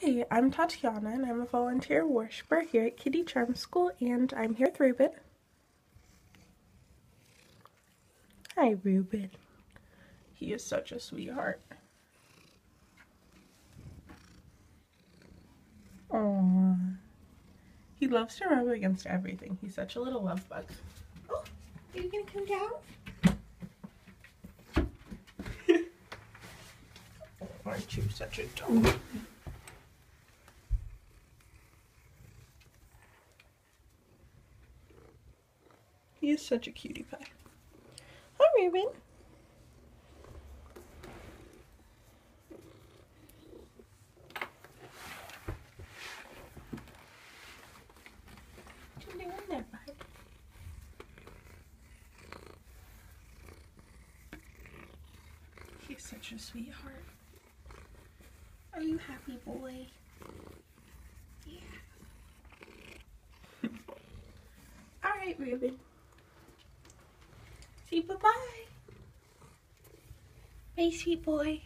Hi, I'm Tatiana and I'm a volunteer worshiper here at Kitty Charm School and I'm here with Rubin. Hi, Rubin. He is such a sweetheart. Aww. He loves to rub against everything. He's such a little love bug. Oh, are you gonna come down? Aren't you such a dog? He is such a cutie pie. Hi, Rubin. He's such a sweetheart. Are you happy, boy? Yeah. All right, Rubin. Say bye-bye. Hey, sweet boy.